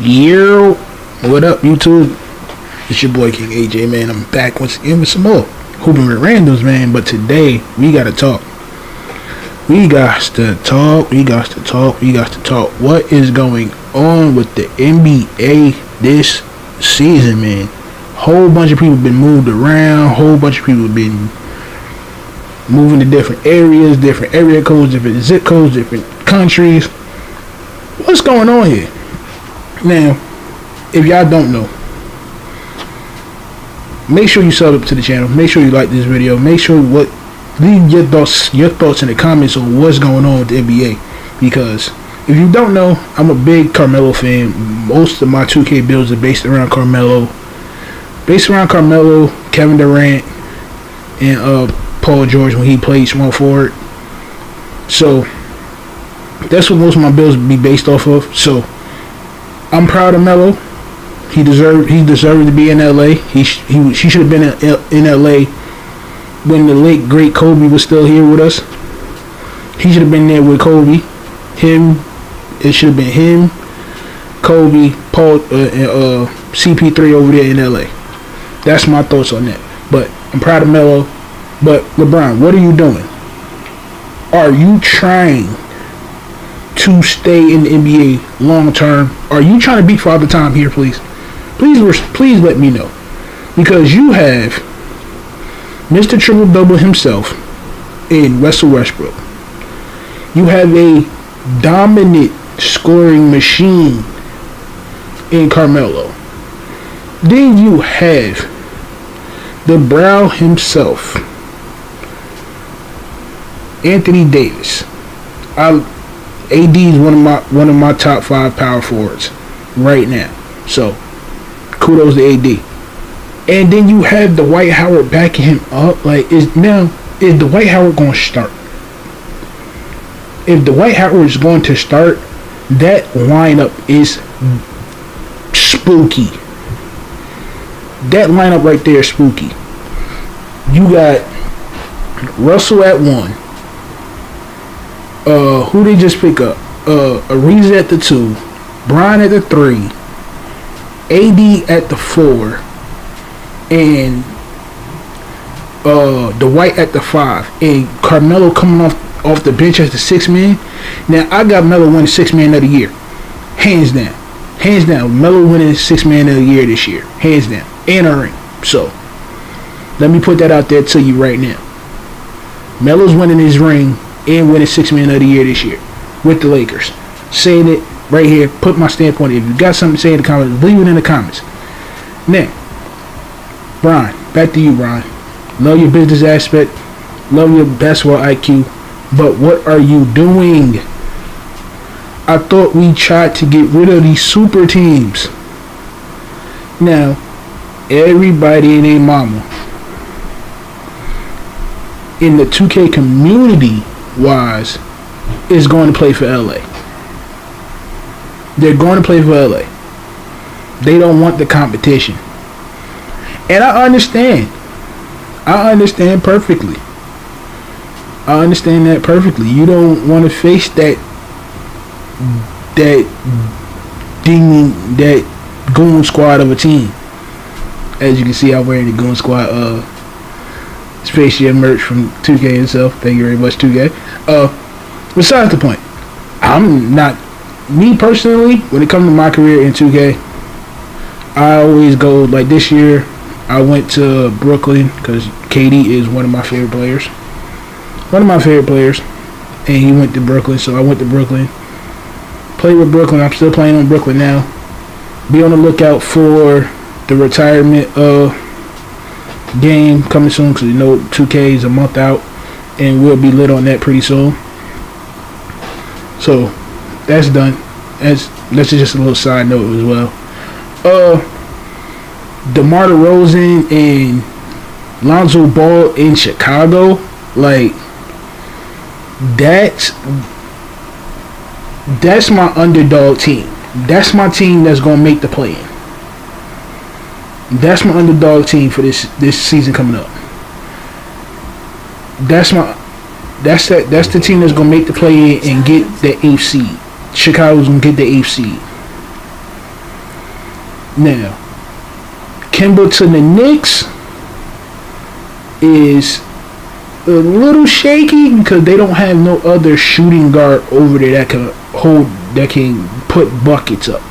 Yeah, what up, YouTube? It's your boy King AJ, man. I'm back once again with some more hooping with randoms, man. But today we gotta talk. We got to talk. We got to talk. We got to talk. What is going on with the NBA this season, man? Whole bunch of people been moved around. Whole bunch of people been moving to different areas, different area codes, different zip codes, different countries. What's going on here? Now, if y'all don't know, make sure you sub up to the channel. Make sure you like this video. Make sure what leave your thoughts your thoughts in the comments on what's going on with the NBA. Because if you don't know, I'm a big Carmelo fan. Most of my 2K builds are based around Carmelo. Based around Carmelo, Kevin Durant, and uh, Paul George when he played small forward. So that's what most of my builds be based off of. So I'm proud of Melo. He deserved he deserved to be in LA. He he she should have been in, in LA when the late great Kobe was still here with us. He should have been there with Kobe. Him, it should have been him, Kobe, Paul, uh, uh, CP3 over there in LA. That's my thoughts on that. But I'm proud of Melo. But LeBron, what are you doing? Are you trying to stay in the NBA long term? Are you trying to beat Father Time here, please? Please, please let me know because you have Mr. Triple Double himself in Russell Westbrook. You have a dominant scoring machine in Carmelo. Then you have the brow himself, Anthony Davis. I AD is one of my one of my top five power forwards right now. So kudos to AD. And then you have the Dwight Howard backing him up. Like is now is the Dwight Howard going to start? If the Dwight Howard is going to start, that lineup is spooky. That lineup right there is spooky. You got Russell at one uh, who they just pick up? Uh, Ariza at the two, Brian at the three, AD at the four, and uh, Dwight at the five, and Carmelo coming off off the bench as the six man. Now I got Melo winning six man of the year, hands down, hands down. Melo winning six man of the year this year, hands down, and a ring. So let me put that out there to you right now. Melo's winning his ring and winning six man of the year this year with the Lakers. Saying it right here, put my standpoint. If you got something to say in the comments, leave it in the comments. Now, Brian, back to you, Brian. Love your business aspect, love your basketball IQ, but what are you doing? I thought we tried to get rid of these super teams. Now, everybody and their mama in the 2K community wise is going to play for LA. They're going to play for LA. They don't want the competition. And I understand. I understand perfectly. I understand that perfectly. You don't want to face that that ding that goon squad of a team. As you can see, I'm wearing the goon squad uh Space Jam merch from 2K itself. Thank you very much, 2K. Uh, besides the point, I'm not me personally. When it comes to my career in 2K, I always go like this year. I went to Brooklyn because KD is one of my favorite players. One of my favorite players, and he went to Brooklyn, so I went to Brooklyn. Played with Brooklyn. I'm still playing on Brooklyn now. Be on the lookout for the retirement of game coming soon because you know 2K is a month out and we'll be lit on that pretty soon. So that's done. That's that's just a little side note as well. Uh, DeMar DeRozan and Lonzo Ball in Chicago, like that's that's my underdog team. That's my team that's gonna make the play. That's my underdog team for this this season coming up. That's my that's that that's the team that's gonna make the play and get the eighth seed. Chicago's gonna get the eighth seed. Now, Kemba to the Knicks is a little shaky because they don't have no other shooting guard over there that can hold that can put buckets up.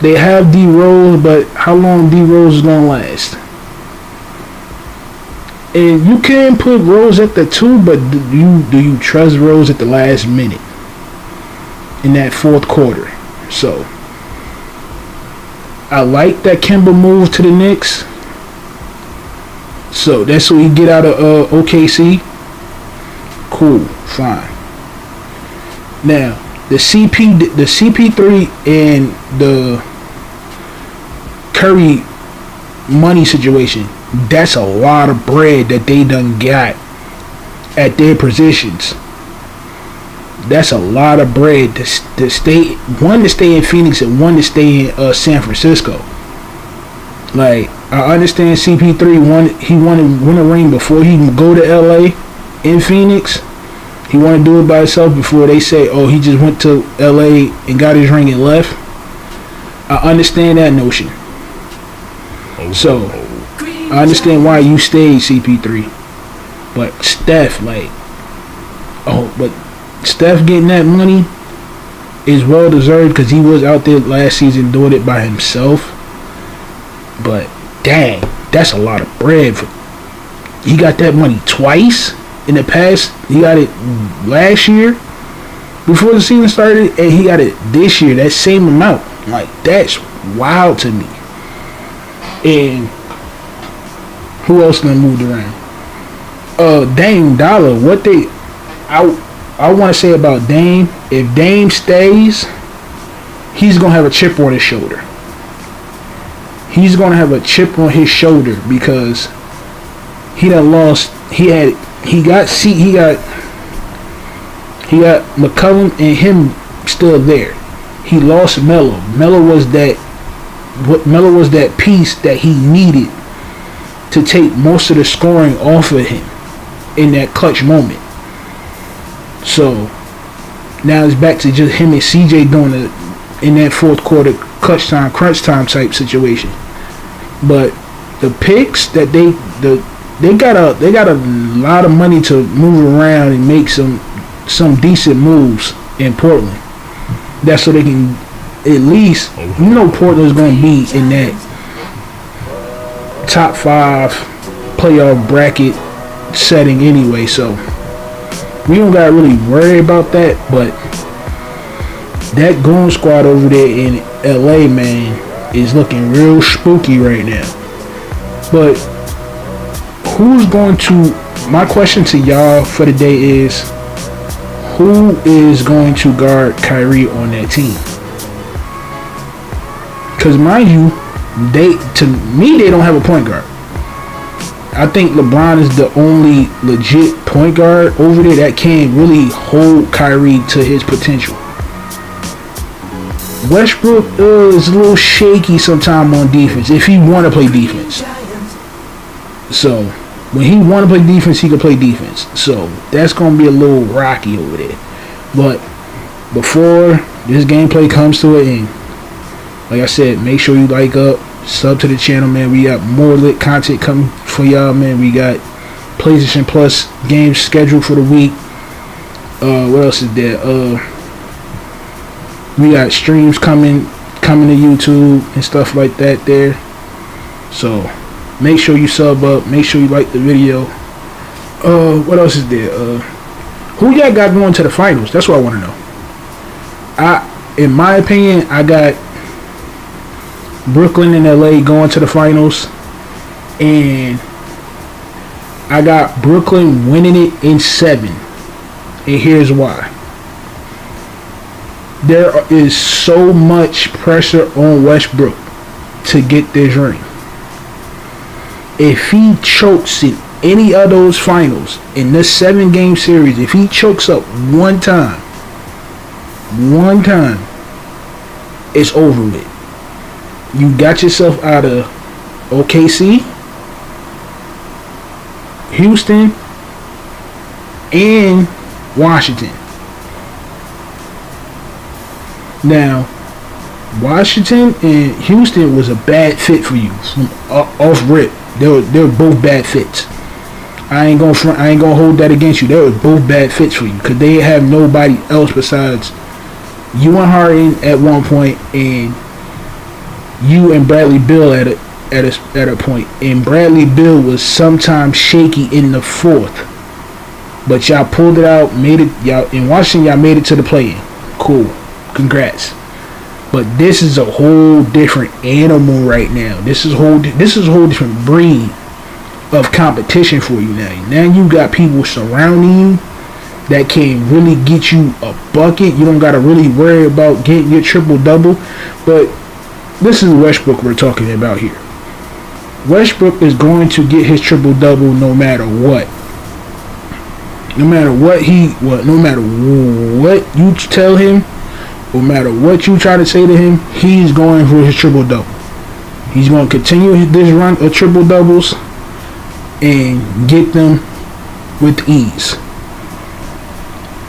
They have D Rose, but how long D Rose is gonna last? And you can put Rose at the two, but do you do you trust Rose at the last minute in that fourth quarter? So I like that Kemba move to the Knicks. So that's what we get out of uh, OKC. Cool, fine. Now the CP, the CP3 and the Curry money situation that's a lot of bread that they done got at their positions. That's a lot of bread to, to stay one to stay in Phoenix and one to stay in uh, San Francisco. Like I understand CP3 won he wanted to win a ring before he can go to LA in Phoenix. He want to do it by himself before they say, "Oh, he just went to LA and got his ring and left." I understand that notion. So I understand why you stayed CP3, but Steph, like, oh, but Steph getting that money is well deserved because he was out there last season doing it by himself. But dang, that's a lot of bread. For, he got that money twice in the past. He got it last year before the season started, and he got it this year. That same amount. Like that's wild to me. And who else done moved around? Uh, Dame Dollar. What they, I, I want to say about Dame. If Dame stays, he's gonna have a chip on his shoulder. He's gonna have a chip on his shoulder because he done lost. He had. He got. See. He got. He got McCollum and him still there. He lost Melo. Melo was that. What Melo was that piece that he needed to take most of the scoring off of him in that clutch moment. So now it's back to just him and CJ doing it in that fourth quarter clutch time, crunch time type situation. But the picks that they the they got a they got a lot of money to move around and make some some decent moves in Portland. That's so they can at least you know Portland's gonna be in that top five playoff bracket setting anyway, so we don't gotta really worry about that. But that goon squad over there in LA, man, is looking real spooky right now. But who's going to? My question to y'all for the day is, who is going to guard Kyrie on that team? Because mind you, they to me they don't have a point guard. I think LeBron is the only legit point guard over there that can really hold Kyrie to his potential. Westbrook uh, is a little shaky sometimes on defense if he want to play defense. So when he want to play defense, he can play defense. So that's gonna be a little rocky over there. But before this gameplay comes to an end, like I said, make sure you like up, sub to the channel, man. We got more lit content coming for y'all, man. We got PlayStation Plus games scheduled for the week. Uh, what else is there? Uh, we got streams coming, coming to YouTube and stuff like that there. So make sure you sub up. Make sure you like the video. Uh, what else is there? Uh, who y'all got going to the finals? That's what I want to know. I, in my opinion, I got Brooklyn and LA going to the finals. And I got Brooklyn winning it in seven. And here's why. There is so much pressure on Westbrook to get this ring. If he chokes in any of those finals in this seven game series, if he chokes up one time, one time, it's over with you got yourself out of OKC, Houston, and Washington. Now, Washington and Houston was a bad fit for you from uh, off rip. They were they were both bad fits. I ain't gonna front, I ain't gonna hold that against you. They were both bad fits for you because they have nobody else besides you and Harden at one point and you and Bradley Beal at a at a at a point. And Bradley Beal was sometimes shaky in the fourth, but y'all pulled it out, made it y'all in Washington. Y'all made it to the play-in. Cool, congrats. But this is a whole different animal right now. This is whole. This is a whole different breed of competition for you now. Now you got people surrounding you that can really get you a bucket. You don't got to really worry about getting your triple double. But this is Westbrook we're talking about here. Westbrook is going to get his triple double no matter what. No matter what he what no matter what you tell him, no matter what you try to say to him, he's going for his triple double. He's going to continue this run of triple doubles and get them with ease.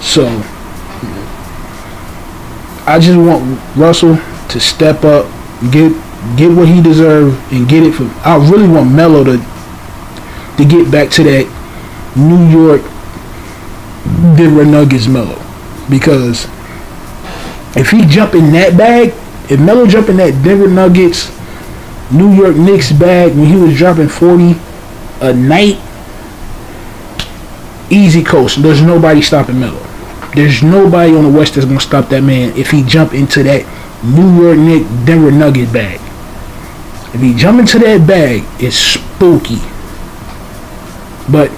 So I just want Russell to step up, get get what he deserves, and get it from. I really want Melo to to get back to that New York Denver Nuggets Melo because if he jump in that bag, if Melo jump in that Denver Nuggets, New York Knicks bag when he was dropping 40 a night, easy coast. There's nobody stopping Melo. There's nobody on the West that's gonna stop that man if he jump into that New York Knicks Denver Nugget bag. If he jump into that bag, it's spooky. But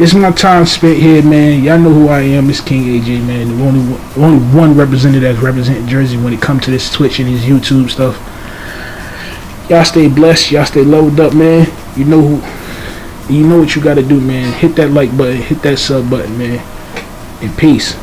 it's my time spent here, man. Y'all know who I am. It's King AJ, man. The only one, only one representative that's representing Jersey when it comes to this Twitch and his YouTube stuff. Y'all stay blessed. Y'all stay loaded up, man. You know who. You know what you got to do, man. Hit that like button. Hit that sub button, man. And peace.